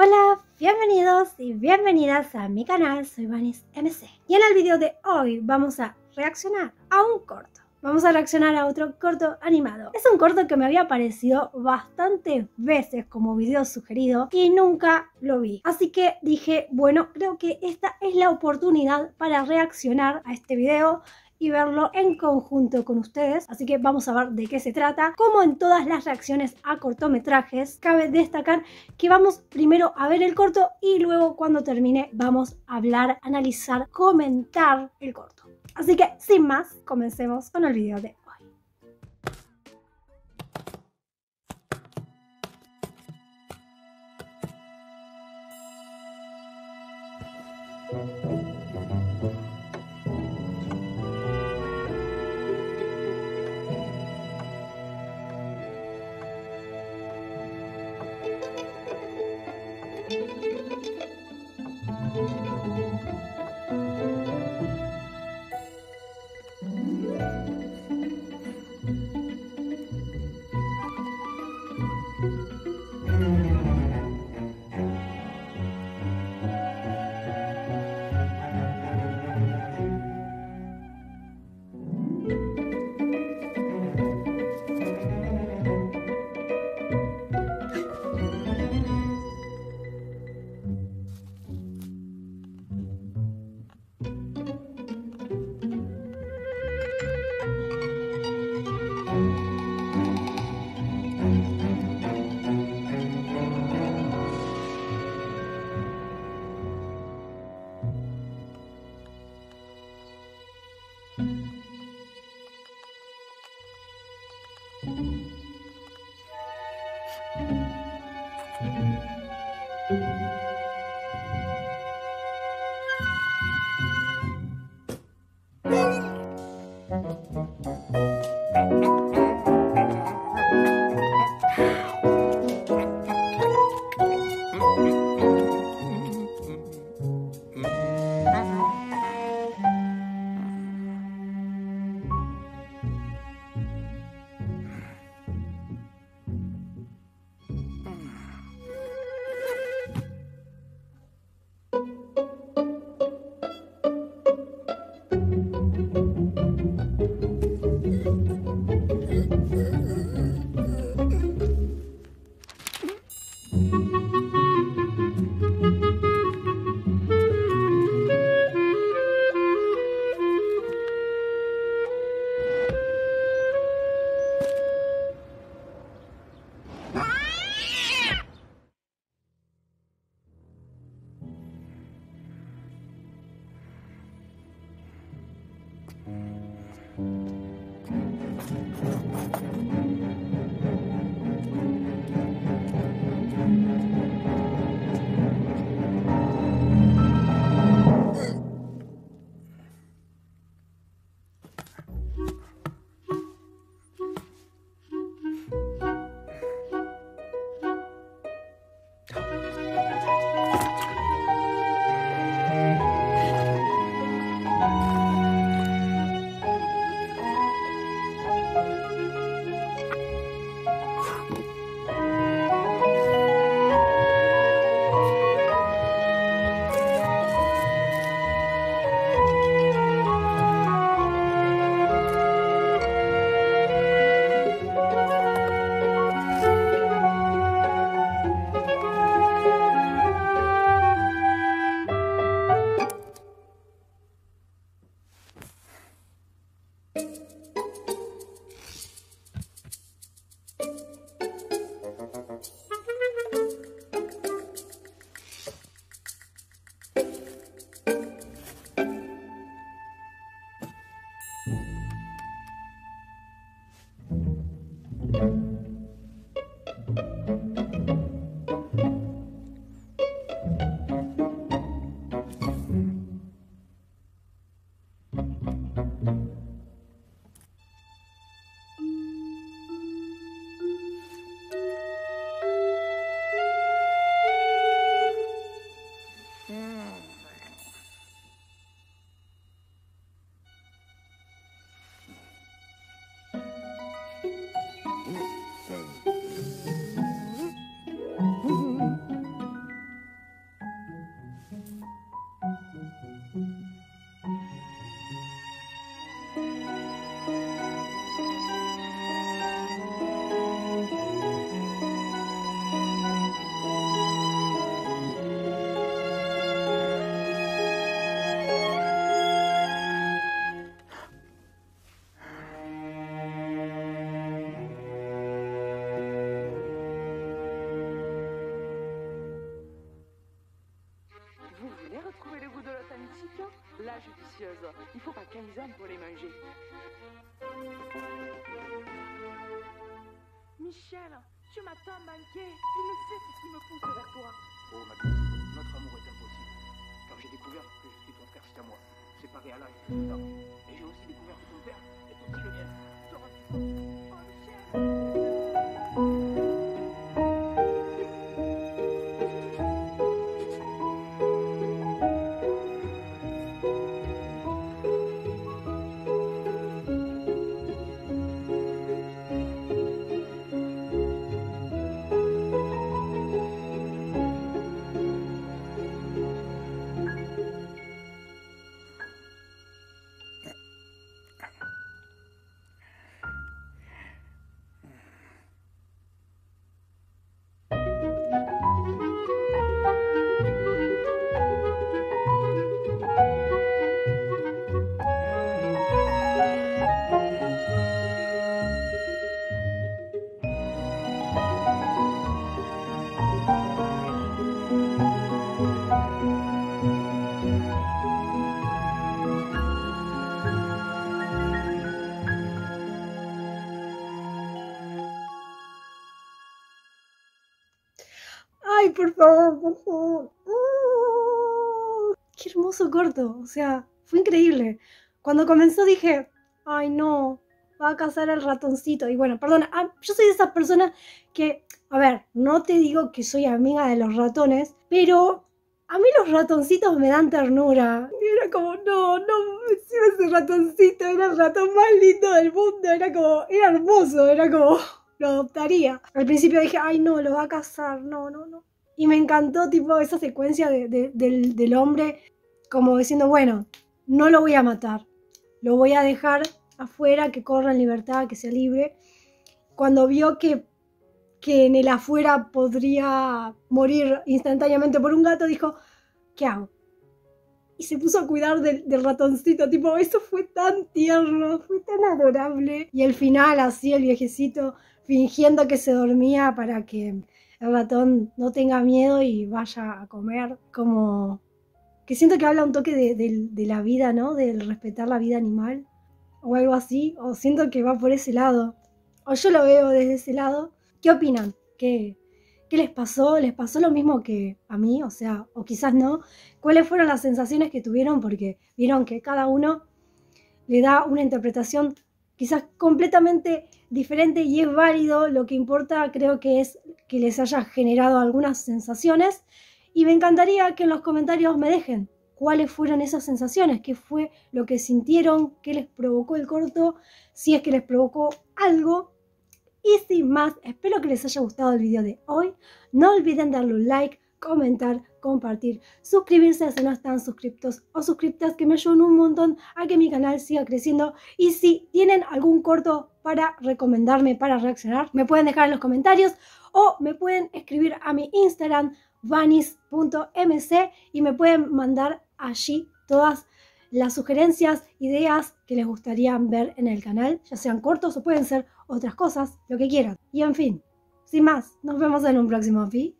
Hola, bienvenidos y bienvenidas a mi canal, soy Vanis MC. Y en el video de hoy vamos a reaccionar a un corto. Vamos a reaccionar a otro corto animado. Es un corto que me había aparecido bastantes veces como video sugerido y nunca lo vi. Así que dije, bueno, creo que esta es la oportunidad para reaccionar a este video y verlo en conjunto con ustedes. Así que vamos a ver de qué se trata. Como en todas las reacciones a cortometrajes, cabe destacar que vamos primero a ver el corto y luego cuando termine vamos a hablar, analizar, comentar el corto. Así que sin más, comencemos con el video de hoy. Il faut pas 15 ans pour les manger. Michel, tu m'as tant manqué. Je ne sais ce qui me pousse vers toi. Oh, ma douce, notre amour est impossible. Car j'ai découvert que je suis ton frère c'est à moi, séparé à l'âge de. Et j'ai aussi découvert que ton père est aussi le mien. Oh, Michel. Ay, por favor, por favor. ¡Oh! Qué hermoso corto. O sea, fue increíble. Cuando comenzó dije, ay no, va a cazar al ratoncito. Y bueno, perdona, ah, yo soy de esas personas que, a ver, no te digo que soy amiga de los ratones, pero a mí los ratoncitos me dan ternura. Y era como, no, no, ese ratoncito era el ratón más lindo del mundo. Era como, era hermoso, era como, lo adoptaría. Al principio dije, ay no, lo va a cazar, no, no, no. Y me encantó tipo esa secuencia de- del, del hombre como diciendo, bueno, no lo voy a matar, lo voy a dejar afuera, que corra en libertad, que sea libre. Cuando vio que, que en el afuera podría morir instantáneamente por un gato, dijo, ¿qué hago? Y se puso a cuidar del, del ratoncito, tipo, eso fue tan tierno, fue tan adorable. Y al final, así el viejecito fingiendo que se dormía para que el ratón no tenga miedo y vaya a comer, como que siento que habla un toque de, la vida, ¿no? Del respetar la vida animal o algo así, o siento que va por ese lado, o yo lo veo desde ese lado. ¿Qué opinan? ¿Qué, qué les pasó? ¿Les pasó lo mismo que a mí? O sea, o quizás no. ¿Cuáles fueron las sensaciones que tuvieron? Porque vieron que cada uno le da una interpretación quizás completamente diferente y es válido. Lo que importa creo que es que les haya generado algunas sensaciones y me encantaría que en los comentarios me dejen cuáles fueron esas sensaciones, qué fue lo que sintieron, qué les provocó el corto, si es que les provocó algo. Y sin más, espero que les haya gustado el video de hoy. No olviden darle un like, comentar, compartir, suscribirse si no están suscriptos o suscriptas que me ayudan un montón a que mi canal siga creciendo. Y si tienen algún corto para recomendarme, para reaccionar, me pueden dejar en los comentarios o me pueden escribir a mi Instagram vanis.mc y me pueden mandar allí todas las sugerencias, ideas que les gustaría ver en el canal, ya sean cortos o pueden ser otras cosas, lo que quieran. Y en fin, sin más, nos vemos en un próximo video.